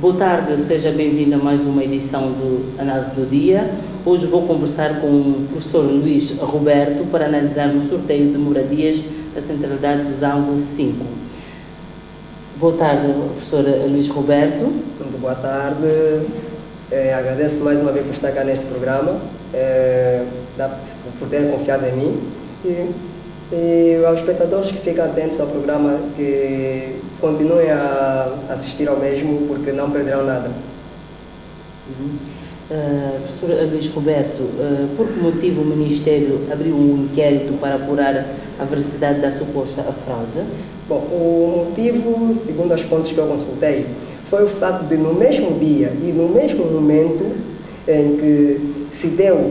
Boa tarde, seja bem-vindo a mais uma edição do Análise do Dia. Hoje vou conversar com o professor Luís Roberto para analisar o sorteio de moradias da Centralidade do Zango 5. Boa tarde, professor Luís Roberto. Muito boa tarde. É, agradeço mais uma vez por estar cá neste programa, é, por terem confiado em mim. E, e aos espectadores que ficam atentos ao programa, que continuem a assistir ao mesmo, porque não perderão nada. Uhum. Uh, professor Luís Roberto, uh, por que motivo o Ministério abriu um inquérito para apurar a veracidade da suposta fraude? Bom, o motivo, segundo as fontes que eu consultei, foi o fato de no mesmo dia e no mesmo momento em que se deu,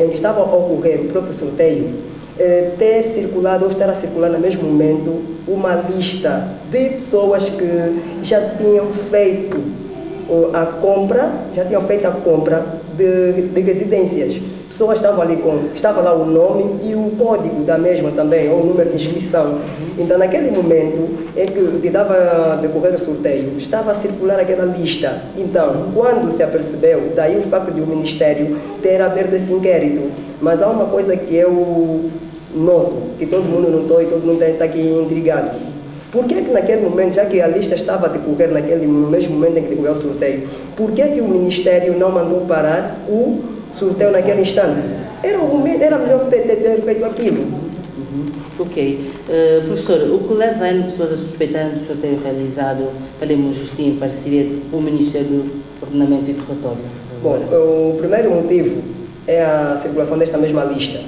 em que estava a ocorrer o próprio sorteio, eh, ter circulado ou estar a circular no mesmo momento uma lista de pessoas que já tinham feito a compra, já tinham feito a compra de, de residências pessoas estavam ali com, estava lá o nome e o código da mesma também, ou o número de inscrição. Então, naquele momento em que, que dava a decorrer o sorteio, estava a circular aquela lista. Então, quando se apercebeu, daí o facto de o Ministério ter aberto esse inquérito. Mas há uma coisa que eu noto, que todo mundo notou e todo mundo está aqui intrigado. Por que, que naquele momento, já que a lista estava a decorrer naquele, no mesmo momento em que decorreu o sorteio, por que, que o Ministério não mandou parar o sorteio naquele instante. Era, o, era melhor ter, ter, ter feito aquilo. Uhum. Ok. Uh, professor, o que leva as pessoas a suspeitarem do sorteio realizado pela Emojustim em parceria com o Ministério do Ordenamento e Território? Bom, o primeiro motivo é a circulação desta mesma lista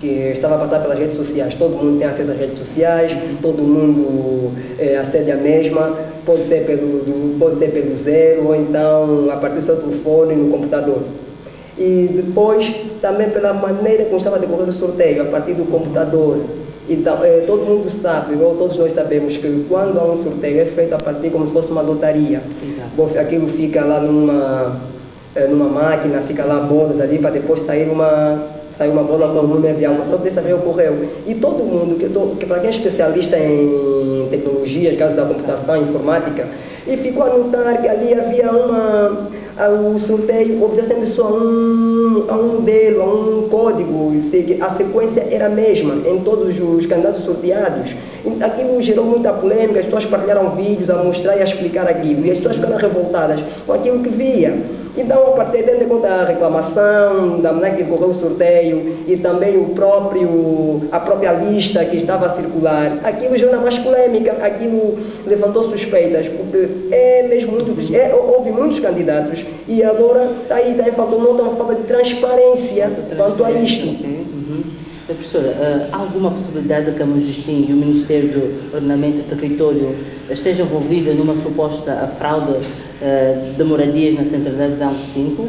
que estava a passar pelas redes sociais. Todo mundo tem acesso às redes sociais, todo mundo é, acede à mesma, pode ser, pelo, do, pode ser pelo zero ou então a partir do seu telefone no computador e depois também pela maneira como estava a decorrer o sorteio, a partir do computador. Então, é, todo mundo sabe, ou todos nós sabemos, que quando há um sorteio é feito a partir como se fosse uma lotaria. Exato. Aquilo fica lá numa, é, numa máquina, fica lá bolas ali para depois sair uma, sair uma bola com o número de algo. Só dessa vez ocorreu. E todo mundo, que, que para quem é especialista em tecnologia, caso da computação, informática, e ficou a notar que ali havia uma o sorteio obedecendo só a um, a um modelo, a um código, a sequência era a mesma em todos os candidatos sorteados. Aquilo gerou muita polêmica, as pessoas partilharam vídeos a mostrar e a explicar aquilo, e as pessoas ficaram revoltadas com aquilo que via. Então, a partir em conta a reclamação, da maneira que correu o sorteio e também o próprio, a própria lista que estava a circular, aquilo gerou mais polêmica, aquilo levantou suspeitas, porque é mesmo muito, é, houve muitos candidatos e agora está aí, está aí faltou, não falta de transparência, transparência quanto a isto. Uhum. Professora, uh, há alguma possibilidade de que a Magistim e o Ministério do Ordenamento e Território estejam envolvidos numa suposta fraude uh, de moradias na centralidade de 5?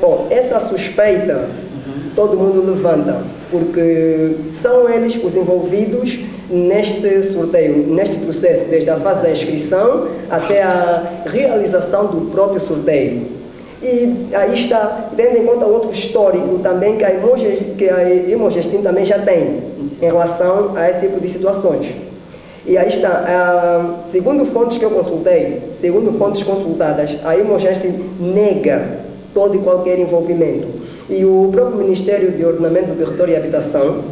Bom, essa suspeita uhum. todo mundo levanta, porque são eles os envolvidos neste sorteio, neste processo, desde a fase da inscrição até a realização do próprio sorteio. E aí está, tendo em conta outro histórico também que a, Imogestim, também já tem em relação a esse tipo de situações. E aí está, ah, segundo fontes que eu consultei, segundo fontes consultadas, a Imogestim nega todo e qualquer envolvimento. E o próprio Ministério de Ordenamento do Território e Habitação,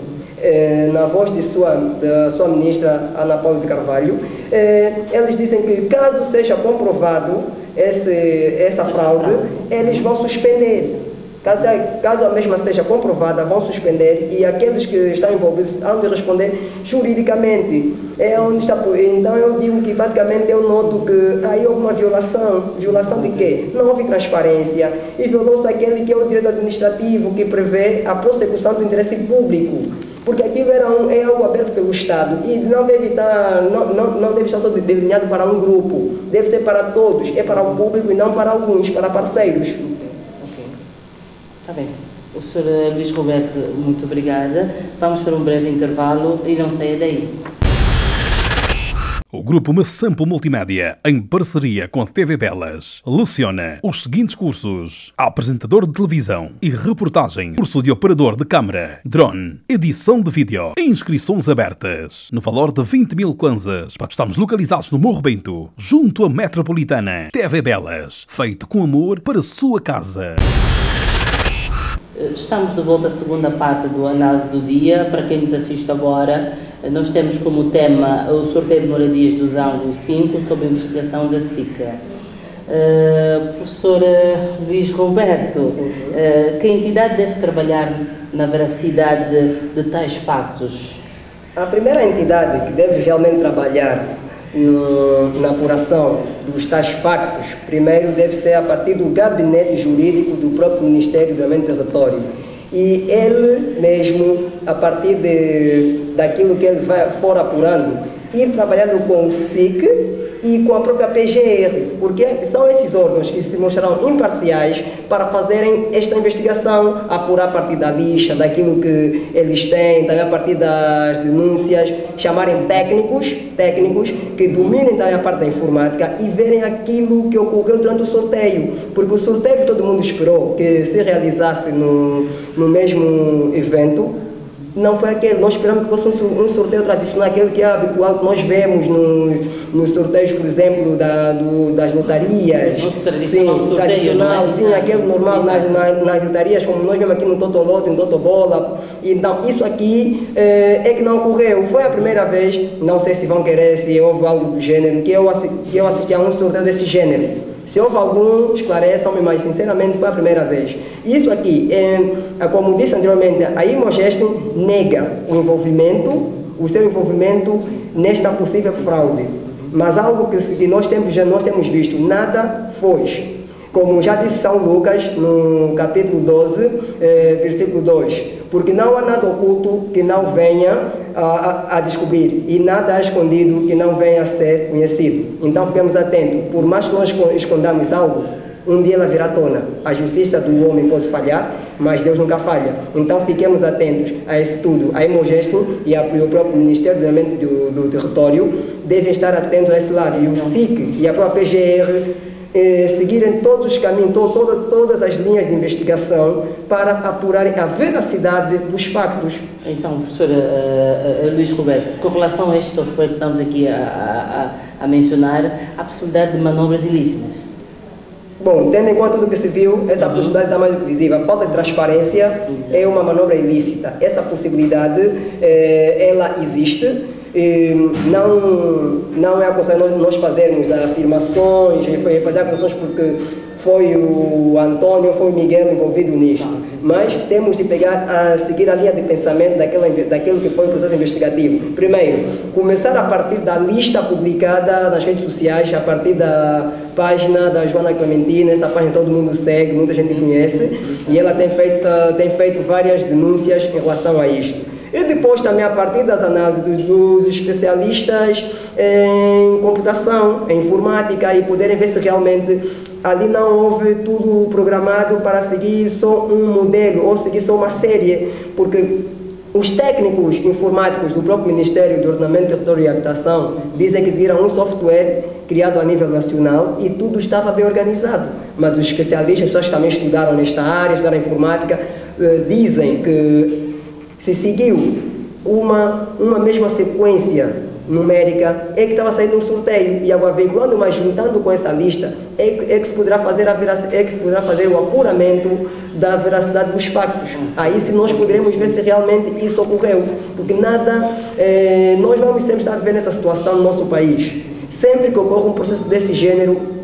eh, na voz de sua, da sua ministra Ana Paula de Carvalho, eh, eles dizem que caso seja comprovado esse, essa fraude, eles vão suspender. Caso, caso a mesma seja comprovada, vão suspender e aqueles que estão envolvidos hão de responder juridicamente. É onde está, então eu digo que praticamente eu noto que aí houve uma violação. Violação de quê? Não houve transparência e violou-se aquele que é o direito administrativo que prevê a prossecução do interesse público porque aquilo era um, é algo aberto pelo Estado e não deve estar, não, não, não deve estar só delineado para um grupo, deve ser para todos, é para o público e não para alguns, para parceiros. Ok. Está bem. Professora Luís Roberto, muito obrigada. Vamos para um breve intervalo e não saia daí. Grupo Massampo Multimédia, em parceria com a TV Belas, leciona os seguintes cursos: apresentador de televisão e reportagem, curso de operador de câmara, drone, edição de vídeo, inscrições abertas, no valor de 20 mil kwanzas. Estamos localizados no Morro Bento, junto à Metropolitana. TV Belas, feito com amor para sua casa. Estamos de volta à segunda parte do análise do dia. Para quem nos assiste agora, nós temos como tema o sorteio de moradias dos ângulos 5 sob a investigação da SICA. Uh, professor Luís Roberto, uh, que entidade deve trabalhar na veracidade de, de tais factos? A primeira entidade que deve realmente trabalhar na apuração dos tais factos, primeiro deve ser a partir do gabinete jurídico do próprio Ministério do Ambiente e Território. E ele mesmo, a partir de, daquilo que ele vai, for apurando, ir trabalhando com o SIC, e com a própria PGR, porque são esses órgãos que se mostrarão imparciais para fazerem esta investigação, apurar a partir da lixa, daquilo que eles têm, também a partir das denúncias, chamarem técnicos, técnicos que dominem também a parte da informática e verem aquilo que ocorreu durante o sorteio, porque o sorteio que todo mundo esperou que se realizasse no, no mesmo evento, não foi aquele. Nós esperamos que fosse um, um sorteio tradicional, aquele que é habitual, que nós vemos no, nos sorteios, por exemplo, da, do, das lotarias. Nosso tradicional sim, sorteio, tradicional, é? sim, aquele normal nas, nas, nas lotarias, como nós vemos aqui no Totoloto, no Totobola. Então, isso aqui é, é que não ocorreu. Foi a primeira vez, não sei se vão querer, se houve algo do gênero, que eu, que eu assisti a um sorteio desse gênero. Se houve algum, esclareçam-me, mas sinceramente foi a primeira vez. Isso aqui, é, como disse anteriormente, a Imogeste nega o envolvimento, o seu envolvimento nesta possível fraude. Mas algo que, que nós, temos, já nós temos visto, nada foi. Como já disse São Lucas, no capítulo 12, eh, versículo 2 porque não há nada oculto que não venha a, a, descobrir e nada há escondido que não venha a ser conhecido. Então fiquemos atentos, por mais que nós escondamos algo, um dia ela virá à tona. A justiça do homem pode falhar, mas Deus nunca falha. Então fiquemos atentos a isso tudo. A Emogesto e, a, e o próprio Ministério do do, do Território devem estar atentos a esse lado. E o SIC e a própria PGR eh, seguirem todos os caminhos, to, to, todas as linhas de investigação para apurarem a veracidade dos factos. Então, professor uh, uh, Luís Roberto, com relação a este software que estamos aqui a, a, a mencionar, há possibilidade de manobras ilícitas? Bom, tendo em conta tudo que se viu, essa uhum. possibilidade está mais visível. A falta de transparência uhum. é uma manobra ilícita. Essa possibilidade, eh, ela existe não, não é aconselhável nós fazermos afirmações, fazer acusações porque foi o Antônio, foi o Miguel envolvido nisto. Mas temos de pegar a seguir a linha de pensamento daquela, daquilo que foi o processo investigativo. Primeiro, começar a partir da lista publicada nas redes sociais, a partir da página da Joana Clementina, essa página todo mundo segue, muita gente conhece, e ela tem feito, tem feito várias denúncias em relação a isto. E depois também a partir das análises dos, especialistas em computação, em informática e poderem ver se realmente ali não houve tudo programado para seguir só um modelo ou seguir só uma série, porque os técnicos informáticos do próprio Ministério do Ordenamento, Território e Habitação dizem que seguiram um software criado a nível nacional e tudo estava bem organizado. Mas os especialistas, as pessoas que também estudaram nesta área, estudaram informática, eh, dizem que se seguiu uma, uma mesma sequência numérica, é que estava saindo um sorteio. E agora veiculando, mas juntando com essa lista, é que, é que, se poderá fazer a é que se poderá fazer o apuramento da veracidade dos factos. Aí se nós poderemos ver se realmente isso ocorreu. Porque nada, é, nós vamos sempre estar vivendo essa situação no nosso país. Sempre que ocorre um processo desse gênero,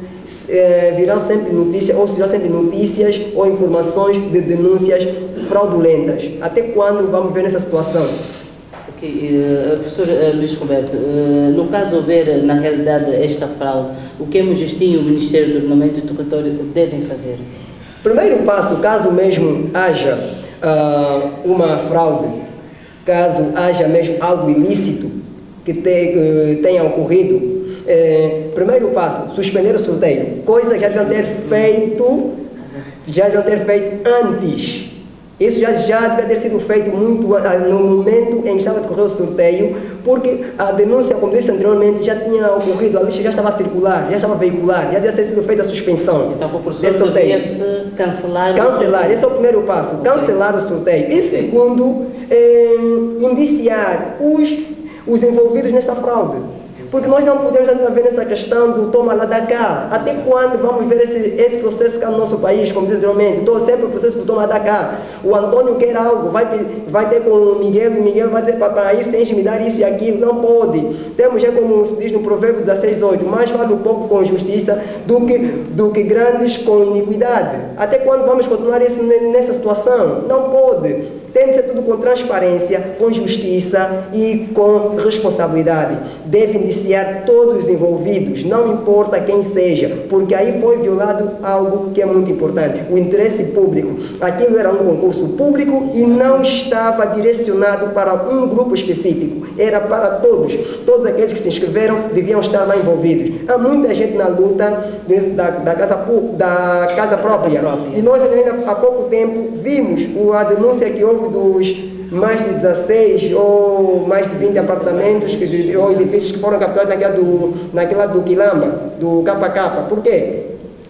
é, virão sempre notícias, ou serão sempre notícias ou informações de denúncias fraudulentas. Até quando vamos ver nessa situação? Uh, professor uh, Luís Roberto, uh, no caso houver na realidade esta fraude, o que a e o Ministério do Ordenamento e Território devem fazer? Primeiro passo, caso mesmo haja uma fraude, caso haja mesmo algo ilícito que te, tenha ocorrido, primeiro passo, suspender o sorteio, coisa que já deviam ter feito, já deviam ter feito antes Isso já, já devia ter sido feito muito no momento em que estava a decorrer o sorteio, porque a denúncia, como disse anteriormente, já tinha ocorrido, a lista já estava circular, já estava a veicular, já devia ter sido feita a suspensão Então, o professor devia-se cancelar. Cancelar, esse é o primeiro passo, cancelar o sorteio. E segundo, eh, indiciar os, os envolvidos nessa fraude. Porque nós não podemos andar ver nessa questão do toma lá da cá. Até quando vamos ver esse, esse processo cá no nosso país, como disse anteriormente? Estou sempre o processo do toma da cá. O Antônio quer algo, vai, vai ter com o Miguel, o Miguel vai dizer para isso tens de me dar isso e aquilo. Não pode. Temos já como se diz no provérbio 16, 8, mais vale o pouco com justiça do que, do que grandes com iniquidade. Até quando vamos continuar isso ne- nessa situação? Não pode. Tem de ser tudo com transparência, com justiça e com responsabilidade. Devem indiciar todos os envolvidos, não importa quem seja, porque aí foi violado algo que é muito importante: o interesse público. Aquilo era um concurso público e não estava direcionado para um grupo específico, era para todos. Todos aqueles que se inscreveram deviam estar lá envolvidos. Há muita gente na luta desse- da, da, casa, da casa própria. E nós ainda há pouco tempo vimos a denúncia que houve dos mais de 16 ou mais de 20 apartamentos que, ou edifícios que foram capturados naquela do, naquela do Quilamba, do KK. Por quê?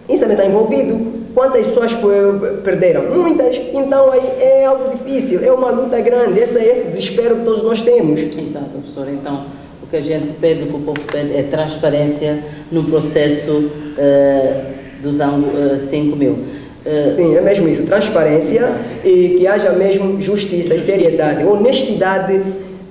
Isso também está envolvido. Quantas pessoas pe- perderam? Muitas. Então aí é algo difícil, é uma luta grande. Esse é esse desespero que todos nós temos. Exato, professor. Então, o que a gente pede, o que o povo pede é transparência no processo eh, dos ângulos 5 mil. Eh, Sim, é mesmo isso. Transparência Exato. e que haja mesmo justiça, Justiça. e seriedade, honestidade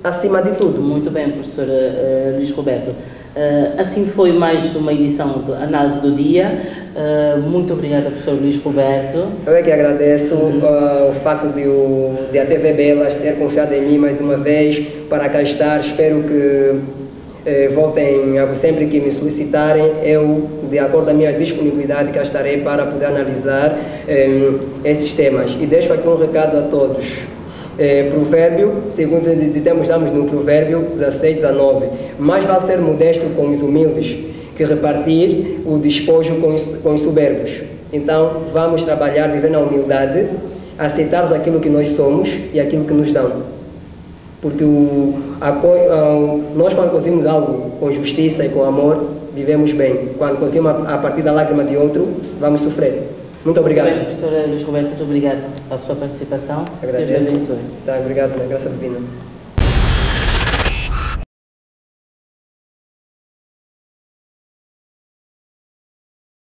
acima de tudo. Muito bem, professor eh, Luís Roberto. Eh, assim foi mais uma edição de Análise do Dia. Eh, muito obrigada, professor Luís Roberto. Eu é que agradeço ah, o facto de, o, de a TV Belas ter confiado em mim mais uma vez para cá estar. Espero que eh, voltem a, sempre que me solicitarem. Eu, de acordo com a minha disponibilidade, cá estarei para poder analisar eh, esses temas. E deixo aqui um recado a todos. Eh, provérbio, segundo temos estamos no provérbio 16, 19. Mais vale ser modesto com os humildes que repartir o despojo com os, com os soberbos. Então, vamos trabalhar, viver na humildade, aceitarmos aquilo que nós somos e aquilo que nos dão. Porque o, a a- nós, quando conseguimos algo com justiça e com amor, vivemos bem. Quando conseguimos a, a partir da lágrima de outro, vamos sofrer. Muito obrigado. Muito bem, professor Luís Roberto, muito obrigado pela sua participação. Deus Agradeço. abençoe. Tá, obrigado, na graça divina.